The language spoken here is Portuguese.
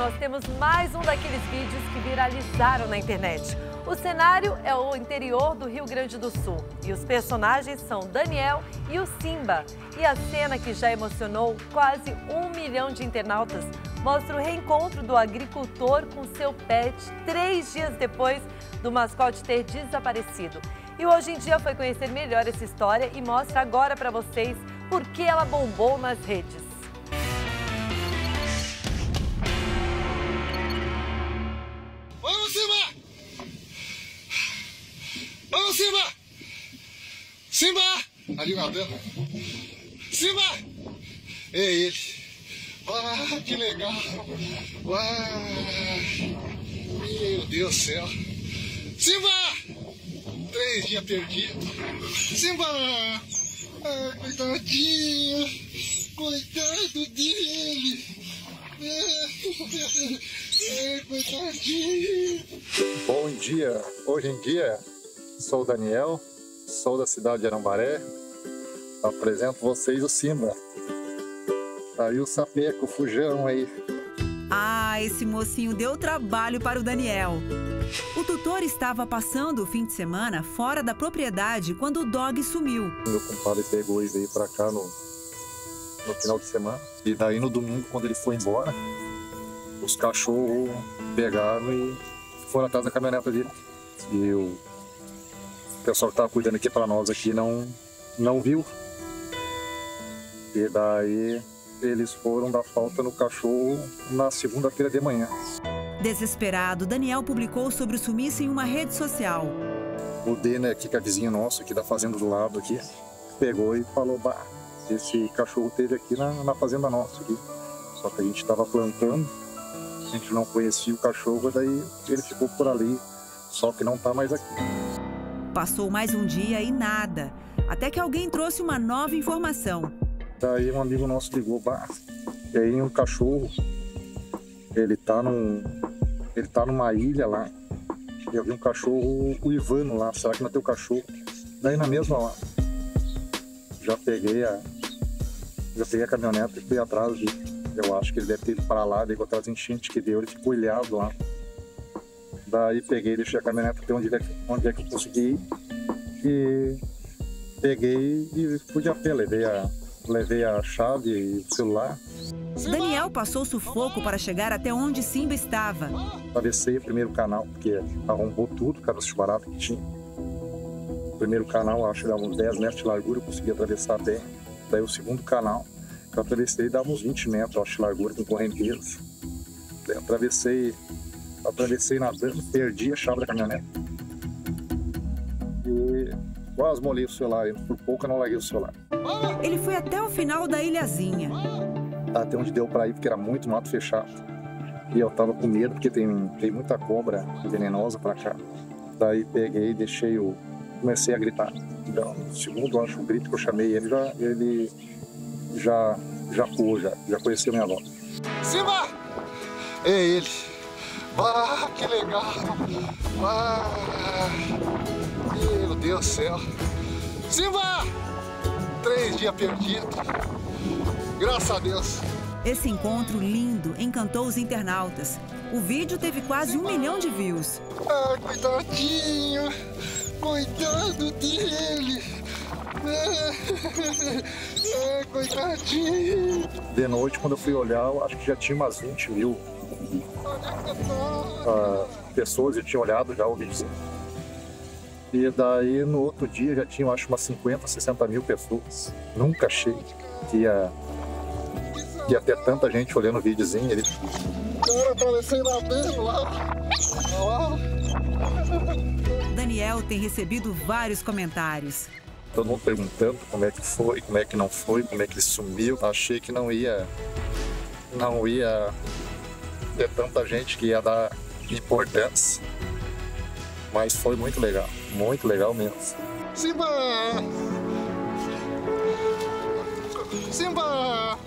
nós temos mais um daqueles vídeos que viralizaram na internet. O cenário é o interior do Rio Grande do Sul e os personagens são Daniel e o Simba. E a cena que já emocionou quase um milhão de internautas mostra o reencontro do agricultor com seu pet três dias depois do mascote ter desaparecido. E hoje em dia foi conhecer melhor essa história e mostra agora para vocês por que ela bombou nas redes. Simba! Ali nadando. Simba! É ele. Ah, que legal. Ah, meu Deus do céu. Simba! Três dias perdidos. Simba! Ah, coitadinho. Coitado dele. Ah, coitadinho. Bom dia, hoje em dia sou o Daniel, sou da cidade de Arambaré, apresento vocês o Simba. Aí o sapeco, o fujão aí. Ah, esse mocinho deu trabalho para o Daniel. O tutor estava passando o fim de semana fora da propriedade quando o dog sumiu. Meu compadre pegou e veio pra cá no, no final de semana. E daí no domingo, quando ele foi embora, os cachorros pegaram e foram atrás da caminhonete dele. E o pessoal que tava cuidando aqui para nós aqui não, não viu. E daí eles foram dar falta no cachorro na segunda-feira de manhã. Desesperado, Daniel publicou sobre o sumiço em uma rede social. O Dene aqui, que é vizinho nosso aqui da fazenda do lado aqui, pegou e falou, bah, esse cachorro teve aqui na, na fazenda nossa aqui. Só que a gente estava plantando, a gente não conhecia o cachorro, daí ele ficou por ali, só que não tá mais aqui. Passou mais um dia e nada, até que alguém trouxe uma nova informação. Daí um amigo nosso ligou, bah, e aí um cachorro, ele tá num. Ele tá numa ilha lá. E eu vi um cachorro uivando lá. Será que não é teu cachorro? Daí na mesma hora. Já peguei a. Já peguei a caminhonete e fui atrás de. Eu acho que ele deve ter ido para lá, daí com aquelas enchentes que deu, ele ficou ilhado lá. Daí peguei, deixei a caminhonete até onde é, que- onde é que eu consegui ir. E peguei e fui a pé, levei a, levei a chave e o celular. Daniel passou sufoco para chegar até onde Simba estava. Atravessei o primeiro canal, porque arrombou tudo, cada chuvarada que tinha. O primeiro canal, acho que dava uns 10 metros de largura, eu consegui atravessar bem. Daí o segundo canal, que eu atravessei, dava uns 20 metros, acho, de largura, com correnteza. Daí atravessei, atravessei nadando, perdi a chave da caminhonete. E quase molhei o celular, por pouco eu não larguei o celular. Ele foi até o final da ilhazinha. até onde deu pra ir, porque era muito mato fechado. E eu tava com medo, porque tem, tem muita cobra venenosa pra cá. Daí peguei e deixei o. Comecei a gritar. Então, segundo acho o grito que eu chamei ele, já, ele já, já pulou, já, já conheceu minha voz. Simba! É ele. Ah, que legal. Ah, meu Deus do céu. Simba! Três dias perdidos. Graças a Deus. Esse encontro lindo encantou os internautas. O vídeo teve quase um milhão de views. Ah, coitadinho. Coitado dele. Ah, coitadinho. De noite, quando eu fui olhar, eu acho que já tinha umas 20 mil tá? ah, pessoas que tinham olhado já o vídeo. E daí, no outro dia, já tinha, eu acho, umas 50, 60 mil pessoas. Nunca achei que ia, que ia ter tanta gente olhando o videozinho. Ele Cara, atravessei nadando lá. Lá. Daniel tem recebido vários comentários. Todo mundo perguntando como é que foi, como é que não foi, como é que ele sumiu. Achei que não ia, não ia ter tanta gente que ia dar importância. Mas foi muito legal, muito legal mesmo. Simba! Simba!